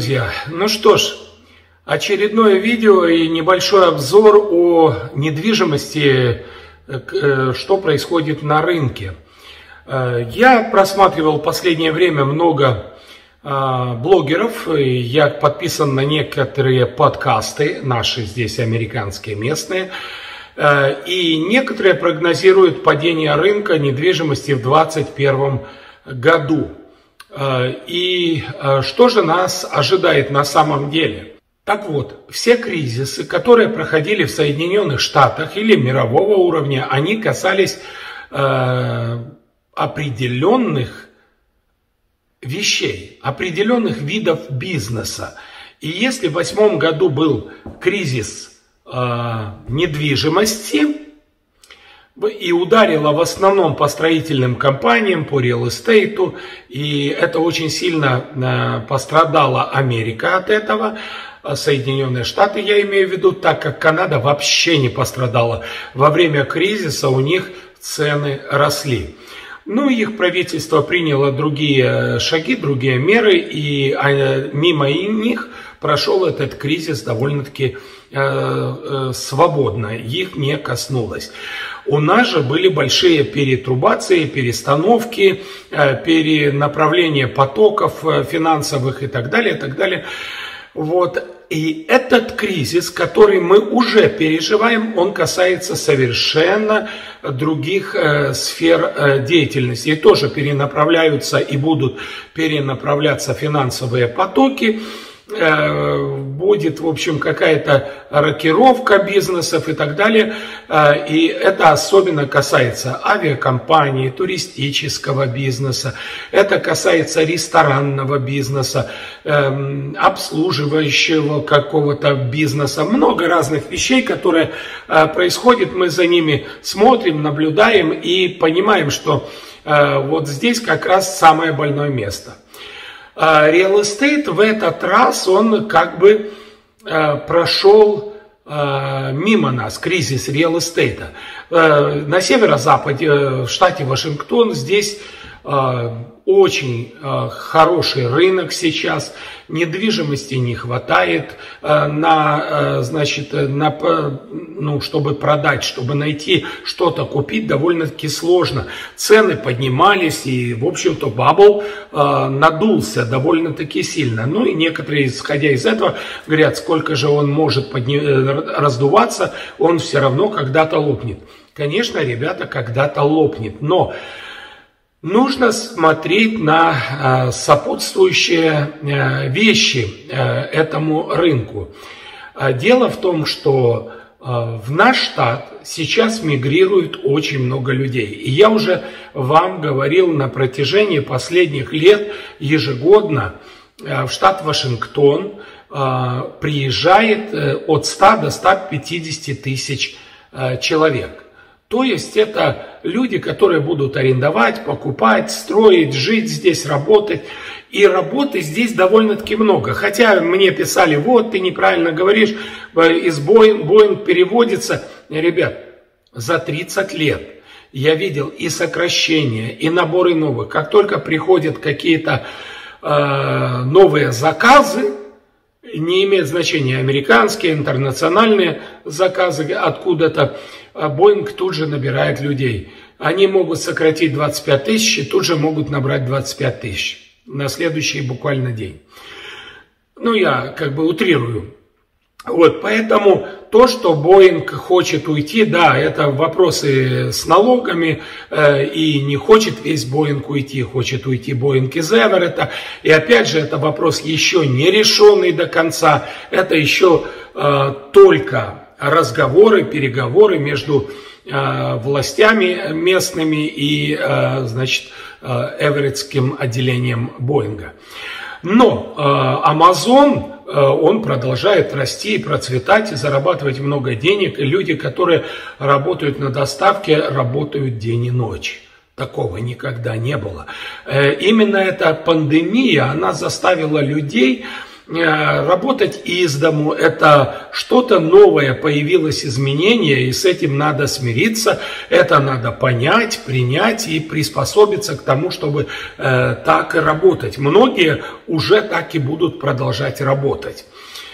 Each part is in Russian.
друзья! Ну что ж, очередное видео и небольшой обзор о недвижимости, э, что происходит на рынке. Э, я просматривал в последнее время много э, блогеров, я подписан на некоторые подкасты, наши здесь американские местные, и некоторые прогнозируют падение рынка недвижимости в 2021 году. Э, и э, что же нас ожидает на самом деле? Так вот, все кризисы, которые проходили в Соединенных Штатах или мирового уровня, они касались э, определенных вещей, определенных видов бизнеса. И если в восьмом году был кризис э, недвижимости, и ударила в основном по строительным компаниям, по реал-эстейту, и это очень сильно э, пострадала Америка от этого, а Соединенные Штаты, я имею в виду, так как Канада вообще не пострадала. Во время кризиса у них цены росли. Ну, их правительство приняло другие шаги, другие меры, и а, мимо них прошел этот кризис довольно-таки э, э, свободно, их не коснулось. У нас же были большие перетрубации, перестановки, э, перенаправление потоков э, финансовых и так далее, и так далее. Вот. И этот кризис, который мы уже переживаем, он касается совершенно других э, сфер э, деятельности. И тоже перенаправляются и будут перенаправляться финансовые потоки. Э, будет, в общем, какая-то рокировка бизнесов и так далее. Э, и это особенно касается авиакомпаний, туристического бизнеса, это касается ресторанного бизнеса, эм, обслуживающего какого-то бизнеса. Много разных вещей, которые э, происходят, мы за ними смотрим, наблюдаем и понимаем, что вот здесь как раз самое больное место – Real а, Estate в этот раз, он как бы а, прошел а, мимо нас, кризис Real Estate. На северо-западе, э, в штате Вашингтон, здесь очень э, хороший рынок сейчас, недвижимости не хватает э, на, э, значит, на, ну, чтобы продать, чтобы найти что-то купить, довольно-таки сложно. Цены поднимались, и, в общем-то, бабл надулся довольно-таки сильно. Ну и некоторые, исходя из этого, говорят, сколько же он может подня... раздуваться, он все равно когда-то лопнет. Конечно, ребята, когда-то лопнет, но нужно смотреть на а, сопутствующие а, вещи а, этому рынку. Дело в том, что в наш штат сейчас мигрирует очень много людей. И я уже вам говорил на протяжении последних лет ежегодно в штат Вашингтон приезжает э, от 100 до 150 тысяч человек. То есть это люди, которые будут арендовать, покупать, строить, жить здесь, работать. И работы здесь довольно-таки много. Хотя мне писали, вот ты неправильно говоришь, э, из Боинг, Боинг переводится. Ребят, за 30 лет я видел и сокращения, и наборы новых. Как только приходят какие-то э, новые заказы, не имеет значения, американские, интернациональные заказы откуда-то, Боинг тут же набирает людей. Они могут сократить 25 тысяч и тут же могут набрать 25 тысяч на следующий буквально день. Ну, я как бы утрирую. Вот, поэтому то, что Боинг хочет уйти, да, это вопросы с налогами, э, и не хочет весь Боинг уйти, хочет уйти Боинг из Эверетта. И опять же, это вопрос еще не решенный до конца, это еще э, только разговоры, переговоры между э, властями местными и, э, значит, э, Эвереттским отделением Боинга. Но Э, он продолжает расти и процветать, и зарабатывать много денег. И люди, которые работают на доставке, работают день и ночь. Такого никогда не было. Именно эта пандемия, она заставила людей работать из дому – это что-то новое, появилось изменение, и с этим надо смириться, это надо понять, принять и приспособиться к тому, чтобы э, так и работать. Многие уже так и будут продолжать работать.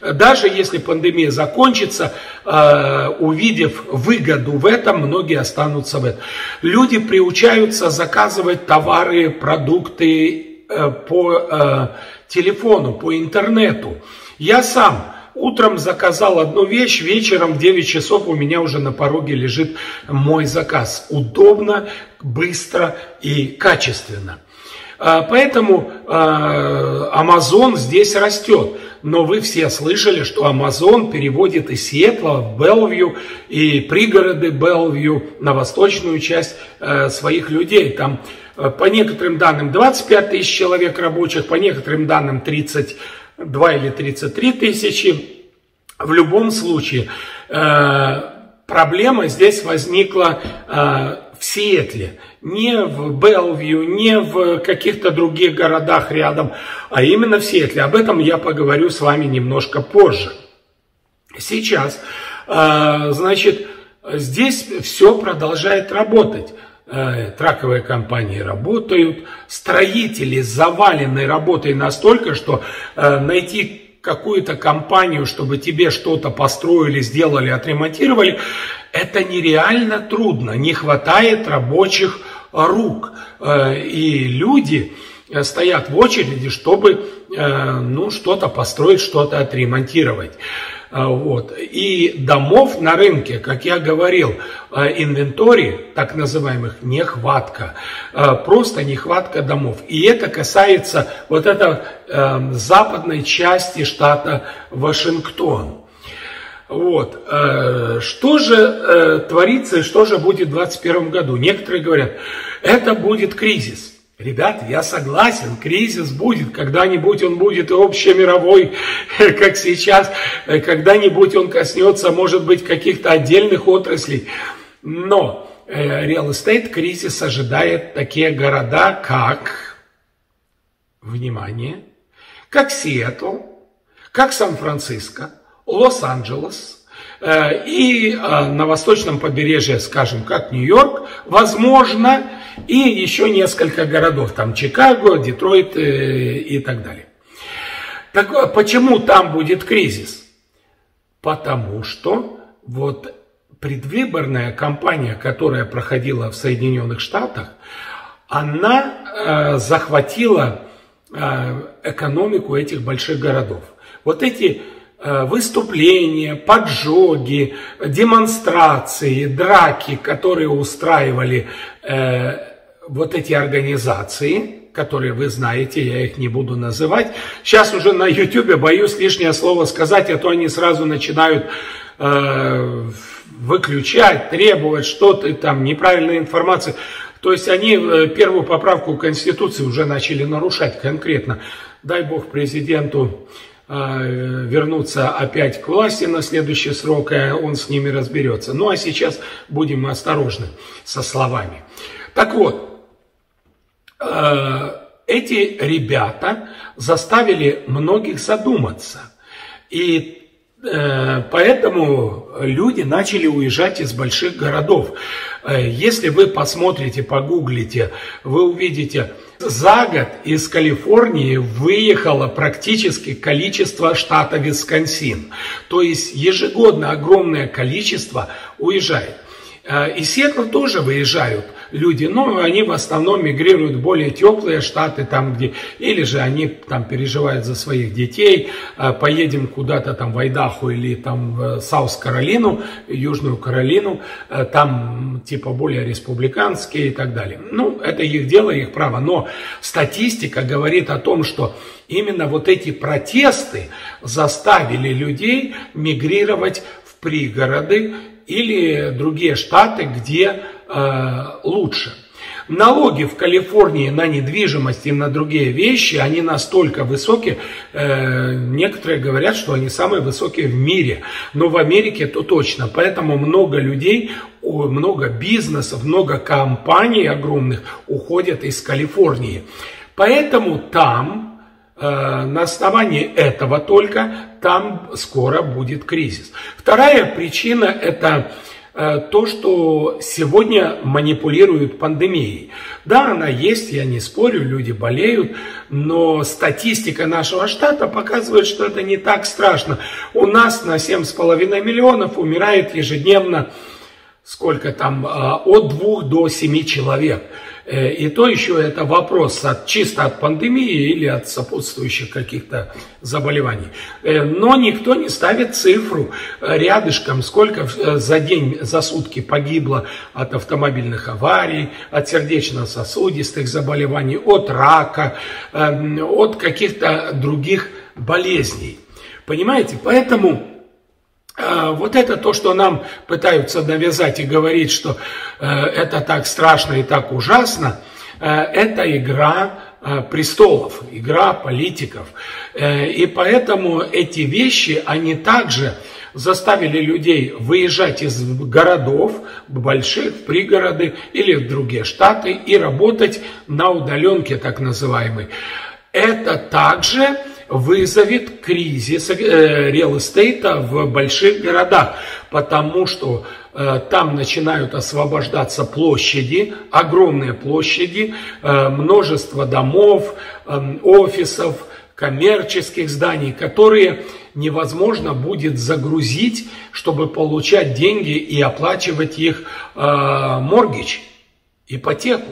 Даже если пандемия закончится, э, увидев выгоду в этом, многие останутся в этом. Люди приучаются заказывать товары, продукты э, по э, телефону, по интернету. Я сам утром заказал одну вещь, вечером в 9 часов у меня уже на пороге лежит мой заказ. Удобно, быстро и качественно. Поэтому Amazon здесь растет но вы все слышали, что Amazon переводит из Сиэтла в Белвью и пригороды Белвью на восточную часть э, своих людей. Там по некоторым данным 25 тысяч человек рабочих, по некоторым данным 32 или 33 тысячи. В любом случае, э, проблема здесь возникла э, в Сиэтле не в Белвью, не в каких-то других городах рядом, а именно в Сиэтле. Об этом я поговорю с вами немножко позже. Сейчас, значит, здесь все продолжает работать. А, траковые компании работают, строители завалены работой настолько, что а, найти какую-то компанию, чтобы тебе что-то построили, сделали, отремонтировали, это нереально трудно. Не хватает рабочих рук. Э, и люди э, стоят в очереди, чтобы э, ну, что-то построить, что-то отремонтировать. Вот. И домов на рынке, как я говорил, инвентори, так называемых, нехватка. Просто нехватка домов. И это касается вот этой западной части штата Вашингтон. Вот. Что же э, творится и что же будет в 2021 году? Некоторые говорят, это будет кризис. Ребята, я согласен, кризис будет, когда-нибудь он будет общемировой, как сейчас, когда-нибудь он коснется, может быть, каких-то отдельных отраслей. Но real estate кризис ожидает такие города, как, внимание, как Сиэтл, как Сан-Франциско, Лос-Анджелес э, и э, на восточном побережье, скажем, как Нью-Йорк, возможно, и еще несколько городов, там Чикаго, Детройт э, и так далее. Так почему там будет кризис? Потому что вот предвыборная кампания, которая проходила в Соединенных Штатах, она э, захватила э, экономику этих больших городов. Вот эти Э, выступления, поджоги, демонстрации, драки, которые устраивали э, вот эти организации, которые вы знаете, я их не буду называть. Сейчас уже на YouTube боюсь лишнее слово сказать, а то они сразу начинают э, выключать, требовать что-то там, неправильная информация. То есть они э, первую поправку Конституции уже начали нарушать конкретно. Дай бог президенту вернуться опять к власти на следующий срок, он с ними разберется. Ну а сейчас будем осторожны со словами. Так вот, а, эти ребята заставили многих задуматься. И поэтому люди начали уезжать из больших городов. Э, если вы посмотрите, погуглите, вы увидите за год из Калифорнии выехало практически количество штата Висконсин. То есть ежегодно огромное количество уезжает. Э, из Сиэтла тоже выезжают люди, но они в основном мигрируют в более теплые штаты, там где, или же они там переживают за своих детей, э, поедем куда-то там в Айдаху или там в Саус-Каролину, Южную Каролину, э, там типа более республиканские и так далее. Ну, это их дело, их право, но статистика говорит о том, что именно вот эти протесты заставили людей мигрировать в пригороды или другие штаты, где э, лучше. Налоги в Калифорнии на недвижимость и на другие вещи, они настолько высокие, э, некоторые говорят, что они самые высокие в мире, но в Америке то точно. Поэтому много людей, много бизнесов, много компаний огромных уходят из Калифорнии. Поэтому там на основании этого только там скоро будет кризис. Вторая причина – это Э, то, что сегодня манипулируют пандемией. Да, она есть, я не спорю, люди болеют, но статистика нашего штата показывает, что это не так страшно. У нас на 7,5 миллионов умирает ежедневно сколько там, а, от двух до семи человек. Э, и то еще это вопрос от, чисто от пандемии или от сопутствующих каких-то заболеваний. Э, но никто не ставит цифру рядышком, сколько э, за день, за сутки погибло от автомобильных аварий, от сердечно-сосудистых заболеваний, от рака, эм, от каких-то других болезней. Понимаете? Поэтому вот это то, что нам пытаются навязать и говорить, что э, это так страшно и так ужасно, э, это игра э, престолов, игра политиков. И поэтому эти вещи, они также заставили людей выезжать из городов, больших, в пригороды или в другие штаты и работать на удаленке так называемой. Это также вызовет кризис реал-эстейта в больших городах, потому что э, там начинают освобождаться площади, огромные площади, э, множество домов, офисов, коммерческих зданий, которые невозможно будет загрузить, чтобы получать деньги и оплачивать их э, моргич, ипотеку.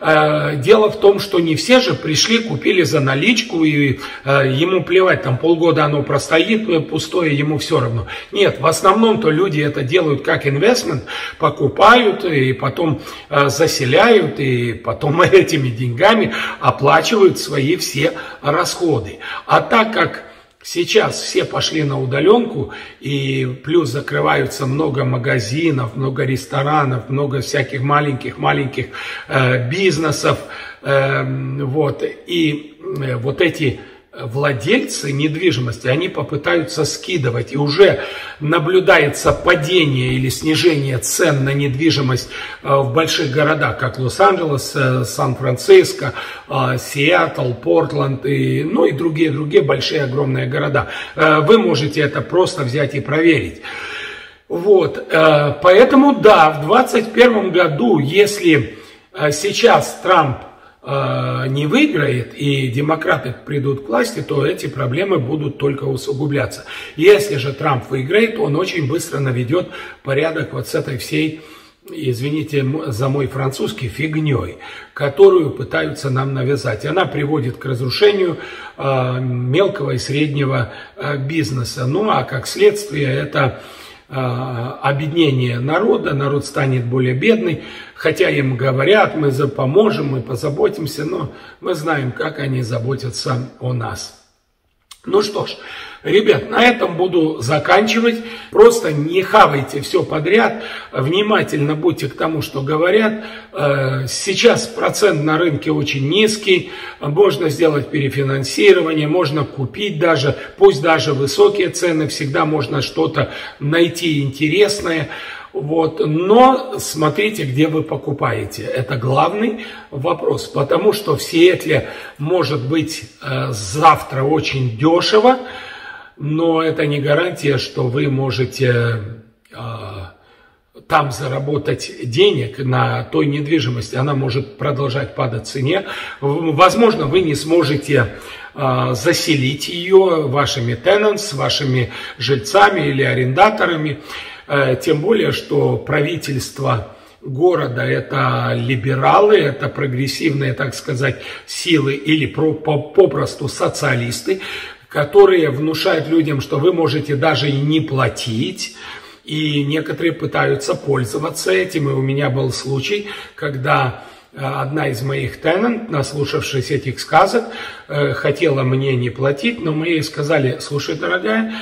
Э, дело в том, что не все же пришли, купили за наличку, и э, ему плевать, там полгода оно простоит э, пустое, ему все равно. Нет, в основном-то люди это делают как инвестмент, покупают и потом заселяют, и потом этими деньгами оплачивают свои все расходы. А так как Сейчас все пошли на удаленку, и плюс закрываются много магазинов, много ресторанов, много всяких маленьких-маленьких э, бизнесов. Э, вот, и э, вот эти владельцы недвижимости, они попытаются скидывать, и уже наблюдается падение или снижение цен на недвижимость э, в больших городах, как Лос-Анджелес, э, Сан-Франциско, э, Сиэтл, Портленд, и, ну и другие-другие большие огромные города. Вы можете это просто взять и проверить. Вот, поэтому да, в 2021 году, если сейчас Трамп не выиграет и демократы придут к власти, то эти проблемы будут только усугубляться. Если же Трамп выиграет, он очень быстро наведет порядок вот с этой всей, извините за мой французский, фигней, которую пытаются нам навязать. Она приводит к разрушению э, мелкого и среднего э, бизнеса. Ну а как следствие это объединение народа, народ станет более бедный, хотя им говорят, мы поможем, мы позаботимся, но мы знаем, как они заботятся о нас. Ну что ж, ребят, на этом буду заканчивать. Просто не хавайте все подряд, внимательно будьте к тому, что говорят. Э, сейчас процент на рынке очень низкий, можно сделать перефинансирование, можно купить даже, пусть даже высокие цены, всегда можно что-то найти интересное. Вот. Но смотрите, где вы покупаете. Это главный вопрос, потому что в Сиэтле может быть э, завтра очень дешево, но это не гарантия, что вы можете э, там заработать денег на той недвижимости. Она может продолжать падать в цене. Возможно, вы не сможете э, заселить ее вашими tenants, вашими жильцами или арендаторами. Э, тем более, что правительство города это либералы, это прогрессивные, так сказать, силы или попросту социалисты, которые внушают людям, что вы можете даже и не платить, и некоторые пытаются пользоваться этим. И у меня был случай, когда э, одна из моих тенант, наслушавшись этих сказок, э, хотела мне не платить, но мы ей сказали, слушай, дорогая,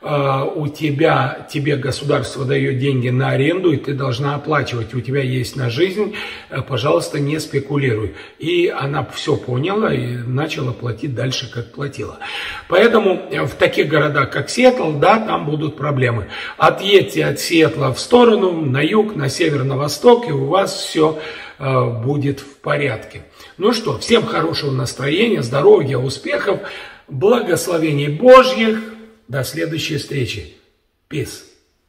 у тебя, тебе государство дает деньги на аренду, и ты должна оплачивать, у тебя есть на жизнь, э, пожалуйста, не спекулируй. И она все поняла и начала платить дальше, как платила. Поэтому э, в таких городах, как Сиэтл, да, там будут проблемы. Отъедьте от Сиэтла в сторону, на юг, на север, на восток, и у вас все э, будет в порядке. Ну что, всем хорошего настроения, здоровья, успехов, благословений Божьих. До следующей встречи. Peace.